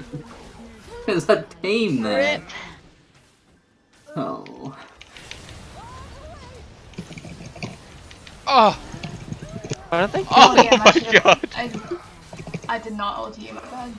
No. There's a team there. Rip. Oh. Oh, Why don't they? kill oh, yeah, my I god. I, I did not ult you, my bad.